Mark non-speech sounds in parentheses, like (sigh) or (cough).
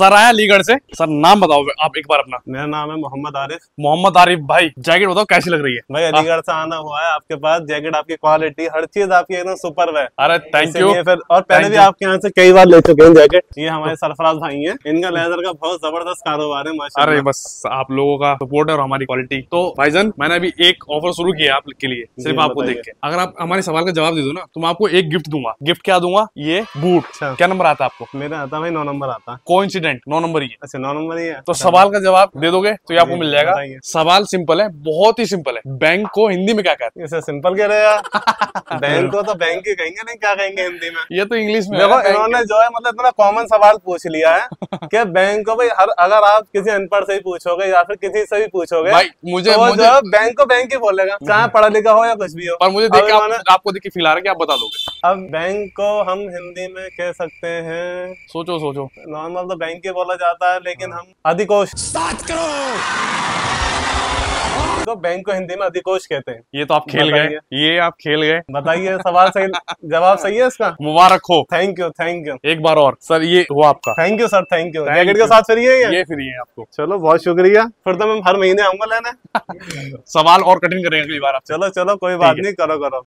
Sir आया अलीगढ़ से। Sir नाम बताओ आप एक बार अपना। मेरा नाम है मोहम्मद आरिफ। मोहम्मद आरिफ भाई जैकेट बताओ कैसी लग रही है? भाई अलीगढ़ से आना हुआ है आपके पास जैकेट आपकी क्वालिटी हर चीज़ आपकी एकदम सुपर है। अरे थैंक यू फिर और पहले भी आपके यहाँ से कई बार ले चुके हैं जैकेट। ये हमारे सरफराज भाई हैं। इनका लेदर का बहुत ज़बरदस्त कारोबार है अरे बस आप लोगों का सपोर्ट है और हमारी क्वालिटी तो भाईजान मैंने अभी एक ऑफ़र शुरू किया है आपके लिए सिर्फ़ आपको देख के। अगर आप हमारे सवाल का जवाब दे दो ना तो मैं आपको एक गिफ्ट दूँगा। गिफ्ट क्या दूँगा? ये बूट अच्छा। क्या नंबर आता है आपको? मेरा आता भाई नौ नंबर आता को नौ नंबर ही है अच्छा नौ नंबर ही है तो सवाल का जवाब दे दोगे तो ये आपको मिल जाएगा। सवाल सिंपल है बहुत ही सिंपल है। बैंक को हिंदी में क्या कहते इसे सिंपल कह रहे यार। (laughs) बैंक को तो बैंक ही कहेंगे नहीं क्या कहेंगे हिंदी में? ये तो इंग्लिश में देखो इन्होंने जो है मतलब इतना कॉमन सवाल पूछ लिया है (laughs) कि बैंक को भाई हर अगर आप किसी अनपढ़ से ही पूछोगे या फिर किसी से भी पूछोगे मुझे तो मुझे बैंक को बैंक ही बोलेगा चाहे (laughs) पढ़ा लिखा हो या कुछ भी हो। पर मुझे देख आप, आपको देख के फील आ रहा है कि आप बता दोगे। अब बैंक को हम हिंदी में कह सकते हैं सोचो सोचो। नॉर्मल तो बैंक ही बोला जाता है लेकिन हम अधिकोष तो बैंक को हिंदी में अधिकोष कहते हैं। ये तो आप खेल गए। ये आप खेल गए। बताइए सवाल सही जवाब सही है इसका? मुबारक हो। थैंक यू थैंक यू एक बार और। सर ये हुआ आपका। Thank you sir thank you jacket के साथ फ्री है ये? ये फ्री है आपको। चलो बहुत शुक्रिया। फिर तो मैं हर महीने आऊँगा लेने। (laughs) सवाल और कठिन करेंगे अगली बार आपसे। चलो चलो कोई बात नहीं करो करो।